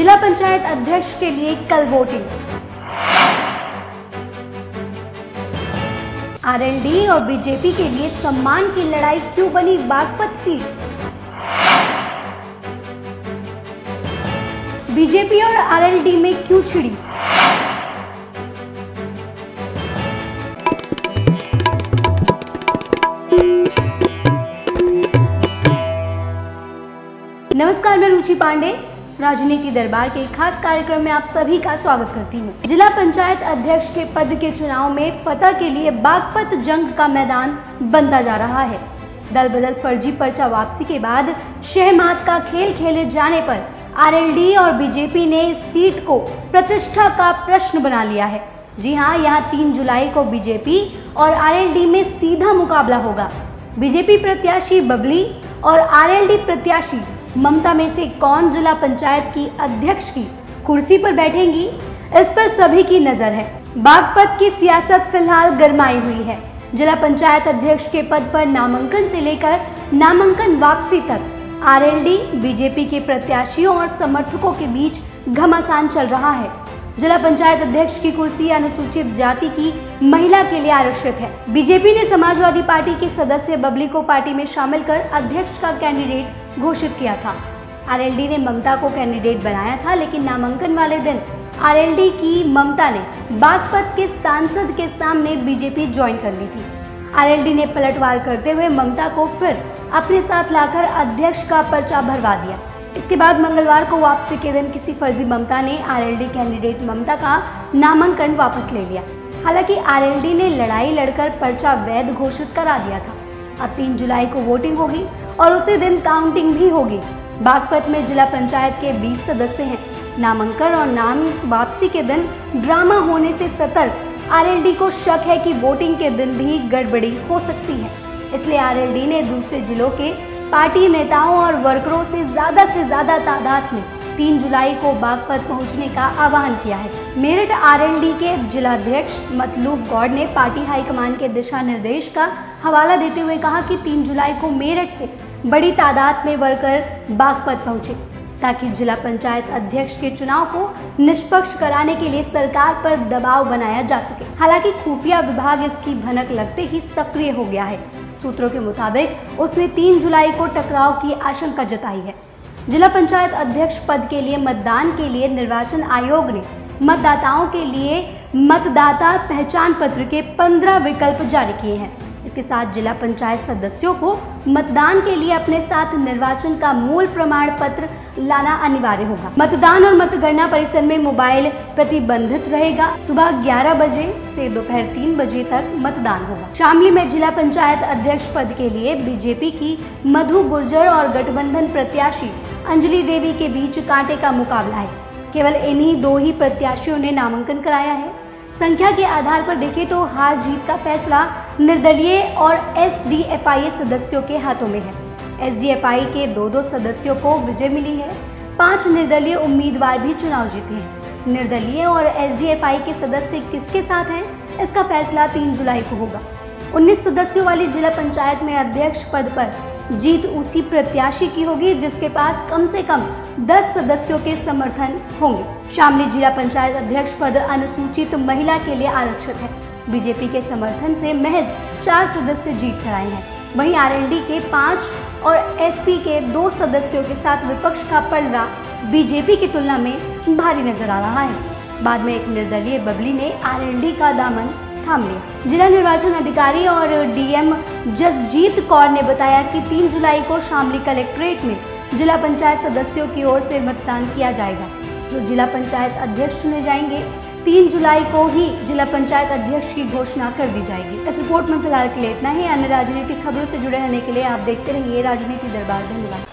जिला पंचायत अध्यक्ष के लिए कल वोटिंग। आरएलडी और बीजेपी के लिए सम्मान की लड़ाई क्यों बनी बागपत सीट? बीजेपी और आरएलडी में क्यों छिड़ी? नमस्कार, मैं रुचि पांडे। राजनीति दरबार के खास कार्यक्रम में आप सभी का स्वागत करती हूँ। जिला पंचायत अध्यक्ष के पद के चुनाव में फतह के लिए बागपत जंग का मैदान बनता जा रहा है। दल बदल फर्जी पर्चा वापसी के बाद शहमात का खेल खेले जाने पर आरएलडी और बीजेपी ने सीट को प्रतिष्ठा का प्रश्न बना लिया है। जी हाँ यहाँ तीन जुलाई को बीजेपी और आरएलडी में सीधा मुकाबला होगा। बीजेपी प्रत्याशी बबली और आरएलडी प्रत्याशी ममता में से कौन जिला पंचायत की अध्यक्ष की कुर्सी पर बैठेंगी, इस पर सभी की नज़र है। बागपत की सियासत फ़िलहाल गर्माई हुई है। जिला पंचायत अध्यक्ष के पद पर नामांकन से लेकर नामांकन वापसी तक, आरएलडी, बीजेपी के प्रत्याशियों और समर्थकों के बीच घमासान चल रहा है। जिला पंचायत अध्यक्ष की कुर्सी अनुसूचित जाति की महिला के लिए आरक्षित है। बीजेपी ने समाजवादी पार्टी के सदस्य बबली को पार्टी में शामिल कर अध्यक्ष का कैंडिडेट घोषित किया था। आरएलडी ने ममता को कैंडिडेट बनाया था, लेकिन नामांकन वाले दिन आरएलडी की ममता ने बागपत के सांसद के सामने बीजेपी ज्वाइन कर ली थी। आरएलडी ने पलटवार करते हुए ममता को फिर अपने साथ लाकर अध्यक्ष का पर्चा भरवा दिया। इसके बाद मंगलवार को वापसी के दिन किसी फर्जी ममता ने आरएलडी कैंडिडेट ममता का नामांकन वापस ले लिया। हालाँकि आरएलडी ने लड़ाई लड़कर पर्चा वैध घोषित करा दिया था। अब तीन जुलाई को वोटिंग होगी और उसी दिन काउंटिंग भी होगी। बागपत में जिला पंचायत के 20 सदस्य हैं। नामांकन और नाम वापसी के दिन ड्रामा होने से सतर्क आरएलडी को शक है कि वोटिंग के दिन भी गड़बड़ी हो सकती है। इसलिए आरएलडी ने दूसरे जिलों के पार्टी नेताओं और वर्करों से ज़्यादा से ज़्यादा तादाद में 3 जुलाई को बागपत पहुँचने का आह्वान किया है। मेरठ आरएनडी के जिलाध्यक्ष मतलूब गौड़ ने पार्टी हाईकमान के दिशा निर्देश का हवाला देते हुए कहा कि 3 जुलाई को मेरठ से बड़ी तादाद में वर्कर बागपत पहुँचे। ताकि जिला पंचायत अध्यक्ष के चुनाव को निष्पक्ष कराने के लिए सरकार पर दबाव बनाया जा सके। हालाँकि खुफिया विभाग इसकी भनक लगते ही सक्रिय हो गया है। सूत्रों के मुताबिक, उसने तीन जुलाई को टकराव की आशंका जताई है। जिला पंचायत अध्यक्ष पद के लिए मतदान के लिए निर्वाचन आयोग ने मतदाताओं के लिए मतदाता पहचान पत्र के पंद्रह विकल्प जारी किए हैं। इसके साथ जिला पंचायत सदस्यों को मतदान के लिए अपने साथ निर्वाचन का मूल प्रमाण पत्र लाना अनिवार्य होगा। मतदान और मतगणना परिसर में मोबाइल प्रतिबंधित रहेगा। सुबह 11 बजे से दोपहर तीन बजे तक मतदान होगा। शामली में जिला पंचायत अध्यक्ष पद के लिए बीजेपी की मधु गुर्जर और गठबंधन प्रत्याशी अंजलि देवी के बीच कांटे का मुकाबला है। केवल इन्हीं दो ही प्रत्याशियों ने नामांकन कराया है। संख्या के आधार पर देखें तो हार जीत का फैसला निर्दलीय और एसडीएफआई सदस्यों के हाथों में है। एसडीएफआई के दो दो सदस्यों को विजय मिली है। पाँच निर्दलीय उम्मीदवार भी चुनाव जीते हैं। निर्दलीय और एसडीएफआई के सदस्य किसके साथ हैं, इसका फैसला तीन जुलाई को होगा। 19 सदस्यों वाली जिला पंचायत में अध्यक्ष पद पर जीत उसी प्रत्याशी की होगी, जिसके पास कम से कम 10 सदस्यों के समर्थन होंगे। शामली जिला पंचायत अध्यक्ष पद अनुसूचित महिला के लिए आरक्षित है। बीजेपी के समर्थन से महज चार सदस्य जीत कर आए हैं। वहीं आरएलडी के पाँच और एसपी के दो सदस्यों के साथ विपक्ष का पलड़ा बीजेपी की तुलना में भारी नज़र आ रहा है। बाद में एक निर्दलीय बबली ने आरएलडी का दामन थाम लिया। जिला निर्वाचन अधिकारी और डीएम जसजीत कौर ने बताया कि 3 जुलाई को शामली कलेक्ट्रेट में जिला पंचायत सदस्यों की ओर से मतदान किया जाएगा। जो जिला पंचायत अध्यक्ष चुने जाएँगे तीन जुलाई को ही जिला पंचायत अध्यक्ष की घोषणा कर दी जाएगी। इस रिपोर्ट में फ़िलहाल के लिए इतना ही। अन्य राजनीतिक खबरों से जुड़े रहने के लिए आप देखते रहिए राजनीति दरबार। धन्यवाद।